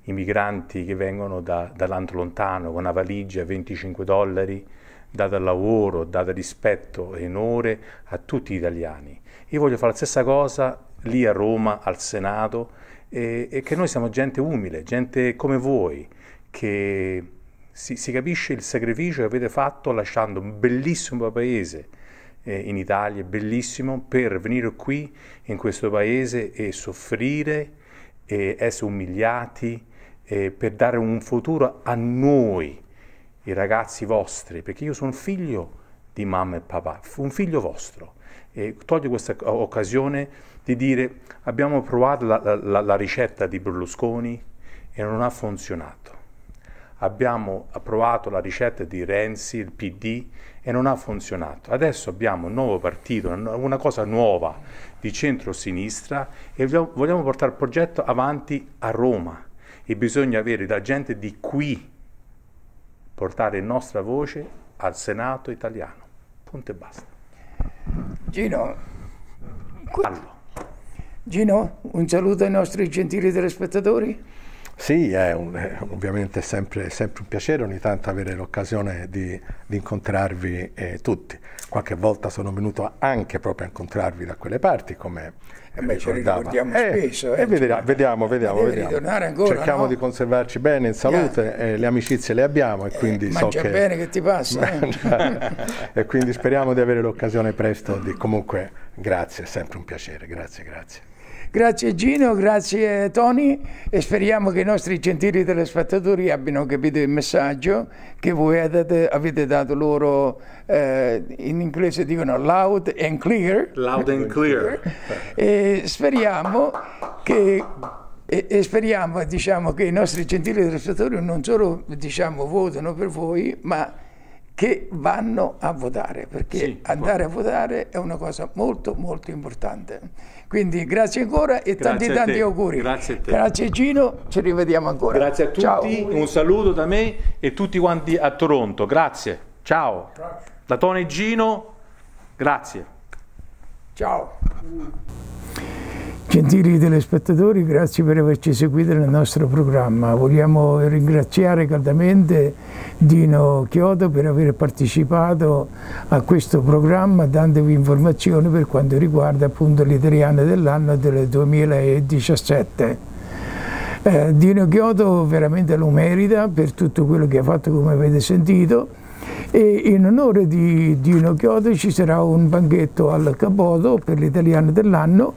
i migranti che vengono da, dall'anto lontano con una valigia a 25 dollari, data lavoro, data rispetto e onore a tutti gli italiani. Io voglio fare la stessa cosa lì a Roma, al Senato, e, e che noi siamo gente umile, gente come voi, che si, si, capisce il sacrificio che avete fatto lasciando un bellissimo paese eh, in Italia, bellissimo, per venire qui in questo paese e soffrire, e essere umiliati, eh, per dare un futuro a noi, i ragazzi vostri, perché io sono figlio di mamma e papà, un figlio vostro. E toglio questa occasione di dire abbiamo provato la, la, la ricetta di Berlusconi e non ha funzionato. Abbiamo approvato la ricetta di Renzi, il PD, e non ha funzionato. Adesso abbiamo un nuovo partito, una cosa nuova di centro-sinistra e vogliamo portare il progetto avanti a Roma e bisogna avere la gente di qui portare la nostra voce al Senato italiano. Punto e basta. Gino, Gino, un saluto ai nostri gentili telespettatori. Sì, è, un, è ovviamente sempre, sempre, un piacere ogni tanto avere l'occasione di, di incontrarvi eh, tutti. Qualche volta sono venuto anche proprio a incontrarvi da quelle parti, come eh beh, ci ricordiamo eh, spesso. Eh, vediamo, vediamo, vediamo. vediamo. Ancora, Cerchiamo no? di conservarci bene in salute, yeah. eh, le amicizie le abbiamo e quindi eh, so che... bene che ti passa. e quindi speriamo di avere l'occasione presto di... Comunque, grazie, è sempre un piacere, grazie, grazie. Grazie Gino, grazie Tony e speriamo che i nostri gentili telespettatori abbiano capito il messaggio che voi avete, dato loro, eh, in inglese dicono loud and clear. Loud and clear. e speriamo che e, e, speriamo diciamo, che i nostri gentili telespettatori non solo diciamo, votano per voi, ma che vanno a votare, perché sì, andare a votare è una cosa molto molto importante. Quindi grazie ancora e grazie tanti tanti auguri. Grazie a te. Grazie Gino, ci rivediamo ancora. Grazie a tutti, Ciao. un saluto da me e tutti quanti a Toronto. Grazie. Ciao. Da Tony Gino, grazie. Ciao. Gentili telespettatori, grazie per averci seguito nel nostro programma. Vogliamo ringraziare caldamente Dino Chiodo per aver partecipato a questo programma dandovi informazioni per quanto riguarda appunto l'italiano dell'anno del 2017. Eh, Dino Chiodo veramente lo merita per tutto quello che ha fatto come avete sentito e in onore di Dino Chiodo ci sarà un banchetto al Capoto per l'italiano dell'anno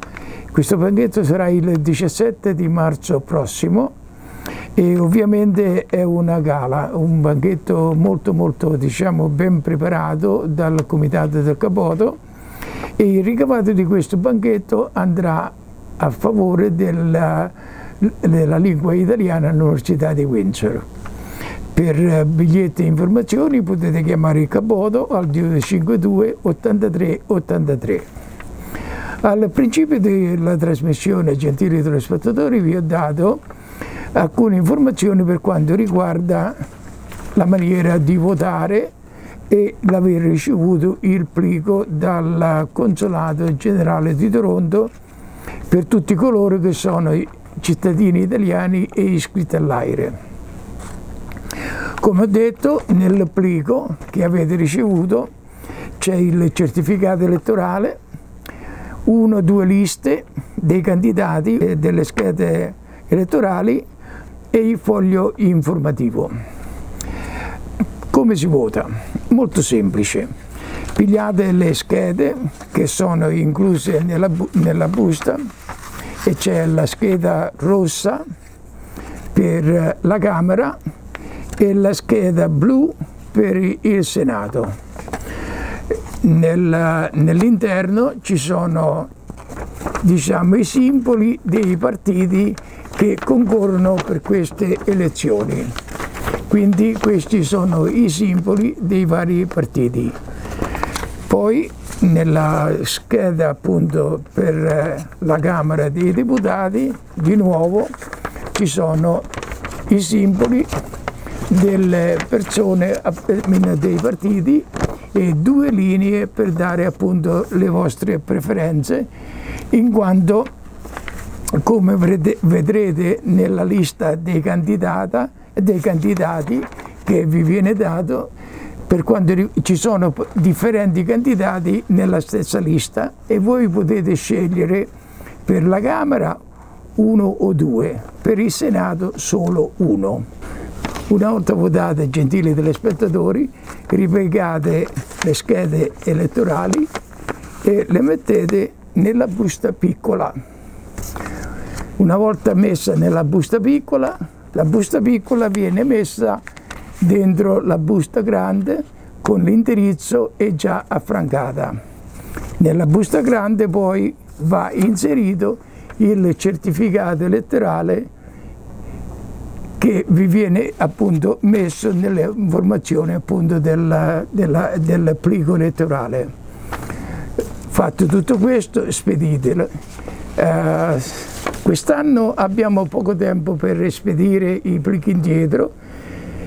questo banchetto sarà il 17 di marzo prossimo e ovviamente è una gala, un banchetto molto molto diciamo ben preparato dal Comitato del Capoto e il ricavato di questo banchetto andrà a favore della, della lingua italiana all'Università di Windsor. Per biglietti e informazioni potete chiamare il Capoto al 252 83 83. Al principio della trasmissione, gentili telespettatori, vi ho dato alcune informazioni per quanto riguarda la maniera di votare e l'aver ricevuto il plico dal Consolato Generale di Toronto per tutti coloro che sono cittadini italiani e iscritti all'AIRE. Come ho detto, nel plico che avete ricevuto c'è il certificato elettorale, uno o due liste dei candidati e delle schede elettorali e il foglio informativo. Come si vota? Molto semplice. Pigliate le schede che sono incluse nella, nella busta e c'è la scheda rossa per la Camera e la scheda blu per il Senato. Nel, nell'interno ci sono diciamo, i simboli dei partiti che concorrono per queste elezioni. Quindi questi sono i simboli dei vari partiti. Poi nella scheda appunto per eh, la Camera dei Deputati di nuovo ci sono i simboli delle persone dei partiti due linee per dare appunto le vostre preferenze in quanto come vedrete nella lista dei, dei candidati che vi viene dato per quanto ci sono differenti candidati nella stessa lista e voi potete scegliere per la Camera uno o due, per il Senato solo uno. Una volta votate, gentili telespettatori, ripiegate le schede elettorali e le mettete nella busta piccola. Una volta messa nella busta piccola, la busta piccola viene messa dentro la busta grande con l'indirizzo è già affrancata. Nella busta grande poi va inserito il certificato elettorale che vi viene appunto messo nelle informazioni appunto del, della, del plico elettorale. Fatto tutto questo, speditelo. Eh, quest'anno abbiamo poco tempo per spedire i plichi indietro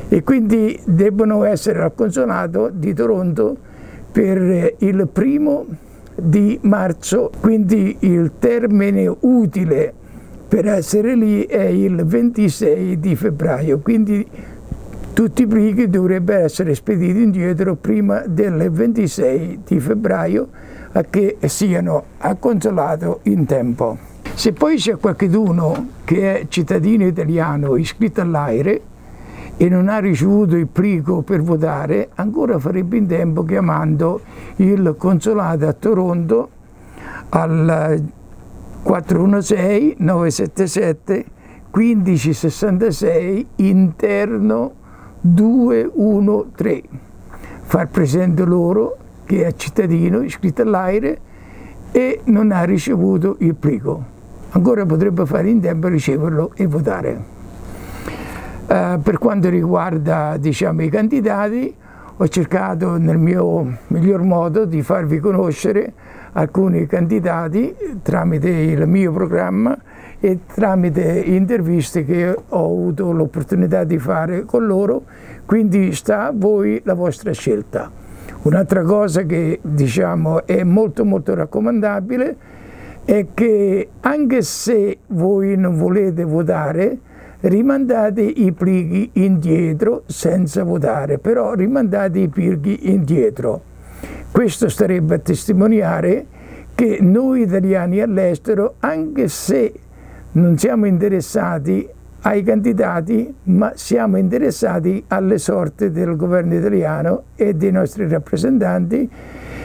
e quindi debbono essere al consolato di Toronto per il primo di marzo, quindi il termine utile per essere lì è il 26 di febbraio, quindi tutti i plichi dovrebbero essere spediti indietro prima del 26 di febbraio a che siano al consolato in tempo. Se poi c'è qualcuno che è cittadino italiano iscritto all'AIRE e non ha ricevuto il plico per votare, ancora farebbe in tempo chiamando il consolato a Toronto al 416 977 1566 interno 213 far presente loro che è cittadino iscritto all'AIRE e non ha ricevuto il plico. Ancora potrebbe fare in tempo a riceverlo e votare. Uh, per quanto riguarda diciamo, i candidati, ho cercato nel mio miglior modo di farvi conoscere alcuni candidati tramite il mio programma e tramite interviste che ho avuto l'opportunità di fare con loro, quindi sta a voi la vostra scelta. Un'altra cosa che diciamo è molto molto raccomandabile è che anche se voi non volete votare, rimandate i plichi indietro senza votare, però rimandate i plichi indietro. Questo starebbe a testimoniare che noi italiani all'estero, anche se non siamo interessati ai candidati, ma siamo interessati alle sorti del governo italiano e dei nostri rappresentanti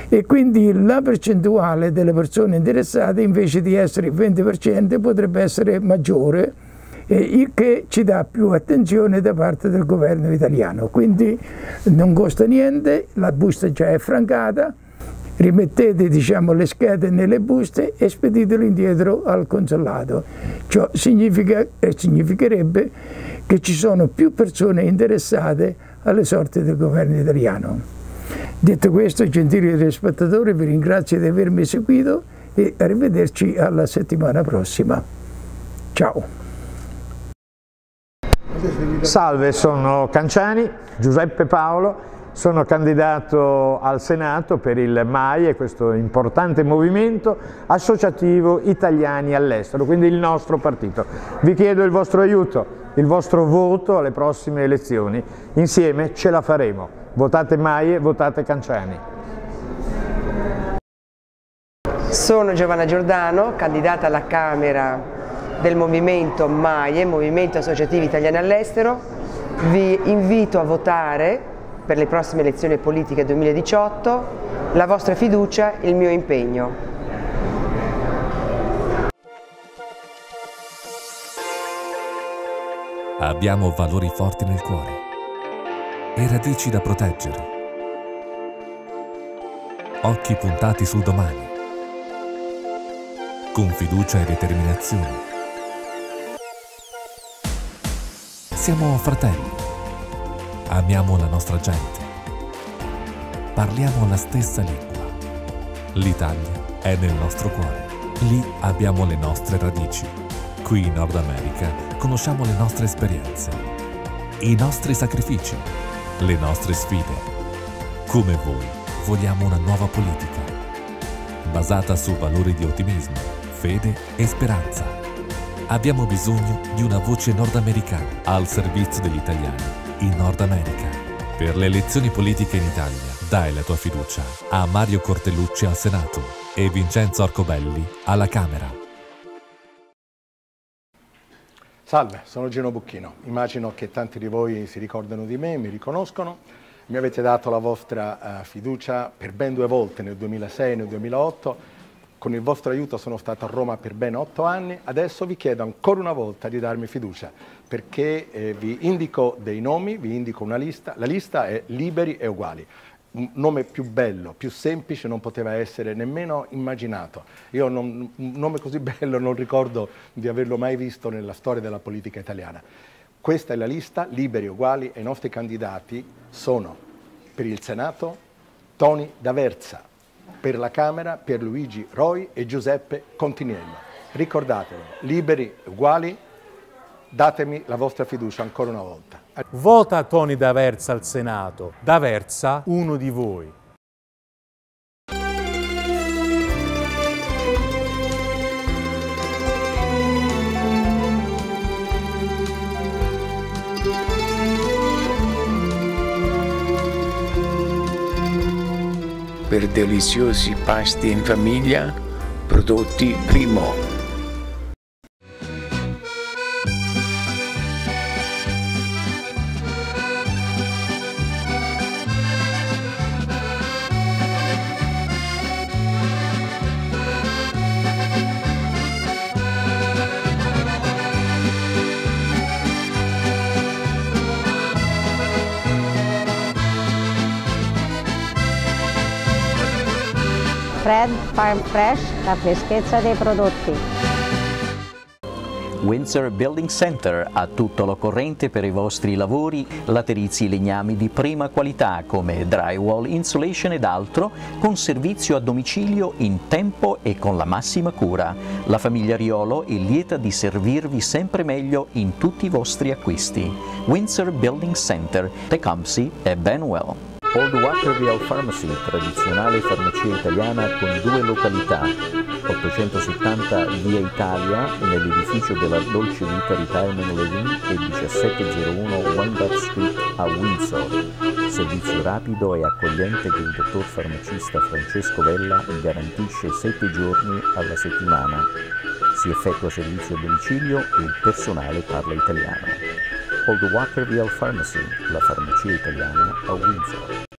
e quindi la percentuale delle persone interessate invece di essere il 20% potrebbe essere maggiore eh, il che ci dà più attenzione da parte del governo italiano. Quindi non costa niente, la busta già è francata, rimettete diciamo, le schede nelle buste e speditelo indietro al consolato. Ciò significa, significherebbe che ci sono più persone interessate alle sorti del governo italiano. Detto questo, gentili telespettatori, vi ringrazio di avermi seguito e arrivederci alla settimana prossima. Ciao! Salve, sono Canciani, Giuseppe Paolo, sono candidato al Senato per il MAIE, questo importante movimento associativo italiani all'estero, quindi il nostro partito. Vi chiedo il vostro aiuto, il vostro voto alle prossime elezioni. Insieme ce la faremo. Votate MAIE, votate Canciani. Sono Giovanna Giordano, candidata alla Camera del movimento MAIE, Movimento Associativi Italiani all'Estero. Vi invito a votare per le prossime elezioni politiche 2018 la vostra fiducia, il mio impegno. Abbiamo valori forti nel cuore e radici da proteggere. Occhi puntati sul domani, con fiducia e determinazione. Siamo fratelli, amiamo la nostra gente, parliamo la stessa lingua. L'Italia è nel nostro cuore, lì abbiamo le nostre radici. Qui in Nord America conosciamo le nostre esperienze, i nostri sacrifici, le nostre sfide. Come voi vogliamo una nuova politica, basata su valori di ottimismo, fede e speranza. Abbiamo bisogno di una voce nordamericana al servizio degli italiani in Nord America. Per le elezioni politiche in Italia, dai la tua fiducia a Mario Cortellucci al Senato e Vincenzo Arcobelli alla Camera. Salve, sono Gino Bucchino. Immagino che tanti di voi si ricordano di me, mi riconoscono. Mi avete dato la vostra uh, fiducia per ben due volte nel 2006 e nel 2008. Con il vostro aiuto sono stato a Roma per ben otto anni. Adesso vi chiedo ancora una volta di darmi fiducia perché eh, vi indico dei nomi, vi indico una lista. La lista è liberi e uguali un nome più bello, più semplice non poteva essere nemmeno immaginato. Io non, un nome così bello non ricordo di averlo mai visto nella storia della politica italiana. Questa è la lista, liberi uguali, e i nostri candidati sono per il Senato Toni D'Aversa, per la Camera Pierluigi Roi e Giuseppe Continiello. Ricordatelo, liberi uguali, datemi la vostra fiducia ancora una volta. Vota Toni D'Aversa al Senato. D'Aversa, uno di voi. Per deliziosi pasti in famiglia, prodotti Primo. Fresh, la freschezza dei prodotti. Windsor Building Center ha tutto l'occorrente per i vostri lavori, laterizi legnami di prima qualità come drywall, insulation ed altro, con servizio a domicilio in tempo e con la massima cura. La famiglia Riolo è lieta di servirvi sempre meglio in tutti i vostri acquisti. Windsor Building Center, Tecumseh e Benwell. Old Waterville Pharmacy, tradizionale farmacia italiana con due località, 870 via Italia nell'edificio della Dolce Vita Retirement Living e 1701 Wyandotte Street a Windsor. Servizio rapido e accogliente che il dottor farmacista Francesco Vella garantisce 7 giorni alla settimana. Si effettua servizio a domicilio e il personale parla italiano. Old Walkerville Pharmacy, la farmacia italiana a Windsor.